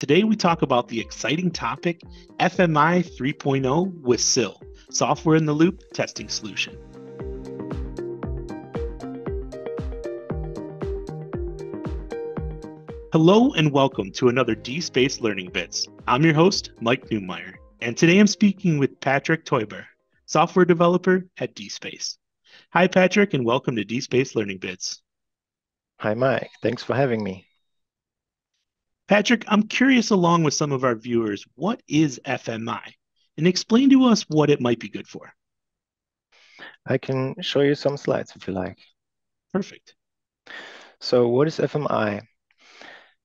Today we talk about the exciting topic FMI 3.0 with SIL, Software in the Loop Testing Solution. Hello and welcome to another dSPACE Learning Bits. I'm your host, Mike Newmeyer, and today I'm speaking with Patrick Täuber, software developer at dSPACE. Hi, Patrick, and welcome to dSPACE Learning Bits. Hi, Mike. Thanks for having me. Patrick, I'm curious, along with some of our viewers, what is FMI? And explain to us what it might be good for. I can show you some slides if you like. Perfect. So, what is FMI?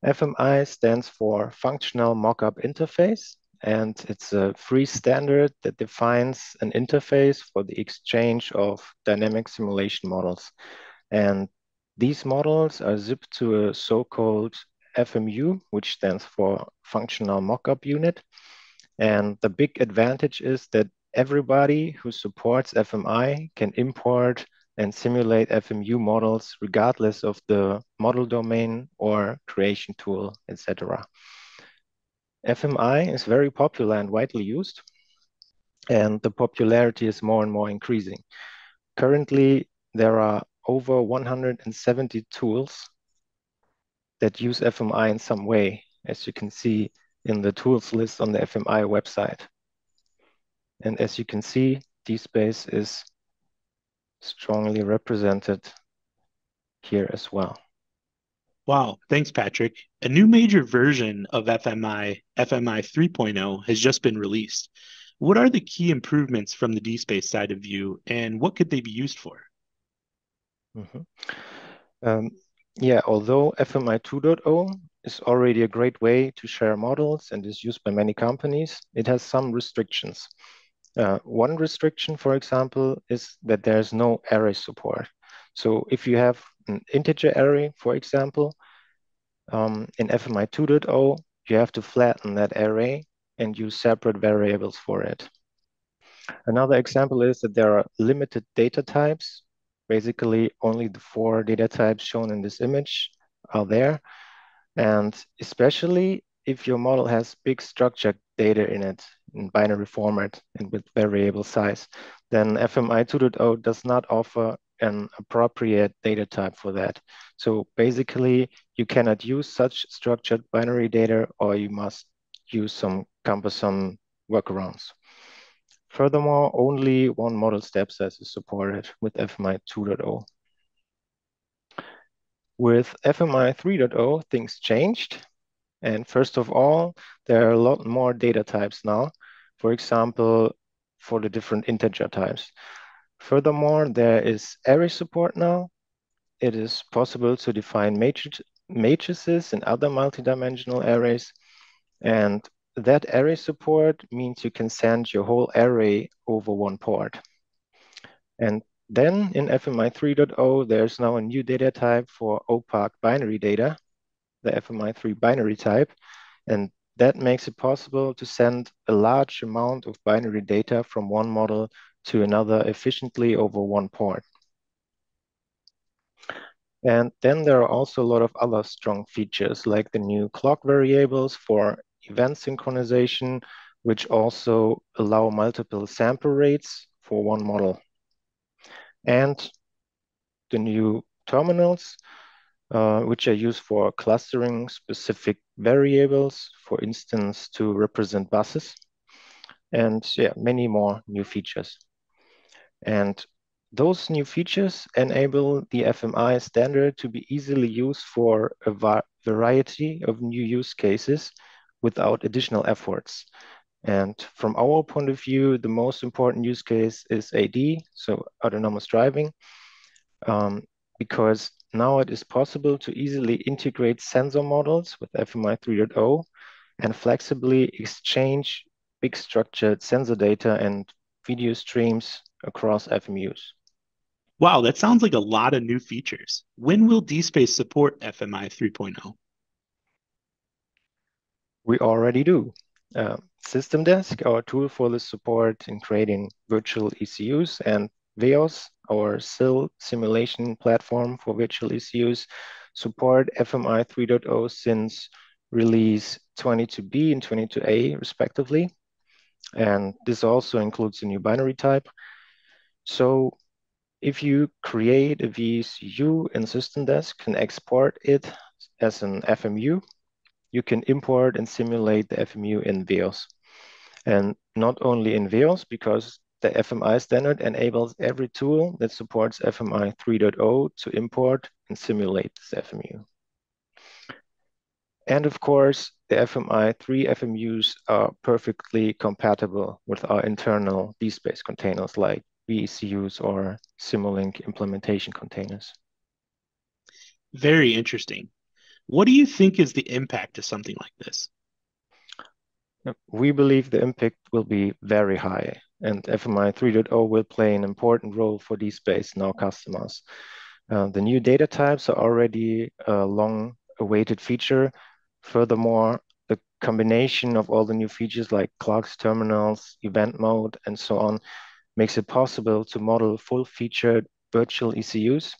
FMI stands for Functional Mockup Interface, and it's a free standard that defines an interface for the exchange of dynamic simulation models. And these models are zipped to a so-called FMU, which stands for Functional Mockup Unit. And the big advantage is that everybody who supports FMI can import and simulate FMU models regardless of the model domain or creation tool, etc. FMI is very popular and widely used, and the popularity is more and more increasing. Currently, there are over 170 tools that use FMI in some way, as you can see in the tools list on the FMI website. And as you can see, dSPACE is strongly represented here as well. Wow, thanks, Patrick. A new major version of FMI, FMI 3.0, has just been released. What are the key improvements from the dSPACE side of view, and what could they be used for? Mm -hmm. um, yeah, although FMI 2.0 is already a great way to share models and is used by many companies, it has some restrictions. Uh, one restriction, for example, is that there's no array support. So if you have an integer array, for example, um, in FMI 2.0, you have to flatten that array and use separate variables for it. Another example is that there are limited data types basically only the four data types shown in this image are there. And especially if your model has big structured data in it in binary format and with variable size, then FMI 2.0 does not offer an appropriate data type for that. So basically, you cannot use such structured binary data or you must use some cumbersome workarounds. Furthermore, only one model step size is supported with FMI 2.0. With FMI 3.0, things changed. And first of all, there are a lot more data types now. For example, for the different integer types. Furthermore, there is array support now. It is possible to define matrices and other multidimensional arrays. And that array support means you can send your whole array over one port. And then in FMI 3.0, there's now a new data type for opaque binary data, the FMI 3 binary type. And that makes it possible to send a large amount of binary data from one model to another efficiently over one port. And then there are also a lot of other strong features like the new clock variables for event synchronization, which also allow multiple sample rates for one model. And the new terminals, uh, which are used for clustering specific variables, for instance, to represent buses, and yeah, many more new features. And those new features enable the FMI standard to be easily used for a variety of new use cases without additional efforts. And from our point of view, the most important use case is AD, so autonomous driving, um, because now it is possible to easily integrate sensor models with FMI 3.0 and flexibly exchange big structured sensor data and video streams across FMUs. Wow, that sounds like a lot of new features. When will dSPACE support FMI 3.0? We already do. Uh, SystemDesk, our tool for the support in creating virtual ECUs, and VEOS, our SIL simulation platform for virtual ECUs, support FMI 3.0 since release 22B and 22A respectively. And this also includes a new binary type. So if you create a VECU in SystemDesk and export it as an FMU, you can import and simulate the FMU in VEOS. And not only in VEOS, because the FMI standard enables every tool that supports FMI 3.0 to import and simulate this FMU. And of course, the FMI 3 FMUs are perfectly compatible with our internal dSPACE containers like VECUs or Simulink implementation containers. Very interesting. What do you think is the impact of something like this? We believe the impact will be very high, and FMI 3.0 will play an important role for dSPACE and our customers. Uh, the new data types are already a long awaited feature Furthermore, the combination of all the new features like clocks, terminals, event mode, and so on makes it possible to model full-featured virtual ECUs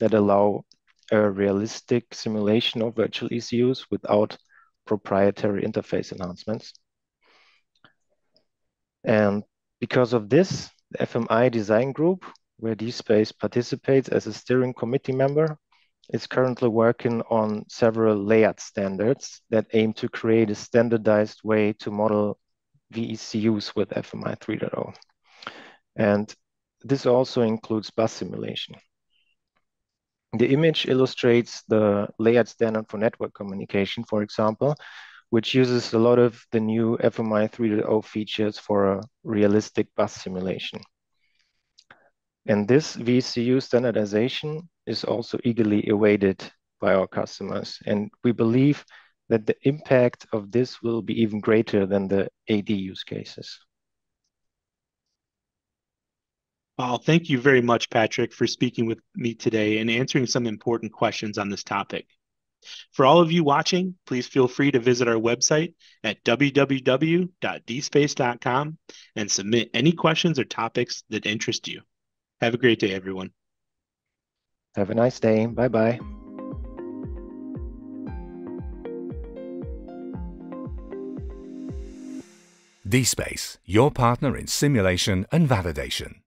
that allow a realistic simulation of virtual ECUs without proprietary interface enhancements. And because of this, the FMI design group, where dSPACE participates as a steering committee member, is currently working on several layered standards that aim to create a standardized way to model VECUs with FMI 3.0. And this also includes bus simulation. The image illustrates the layered standard for network communication, for example, which uses a lot of the new FMI 3.0 features for a realistic bus simulation. And this VCU standardization is also eagerly awaited by our customers. And we believe that the impact of this will be even greater than the AD use cases. Well, thank you very much, Patrick, for speaking with me today and answering some important questions on this topic. For all of you watching, please feel free to visit our website at www.dspace.com and submit any questions or topics that interest you. Have a great day, everyone. Have a nice day. Bye bye. dSPACE, your partner in simulation and validation.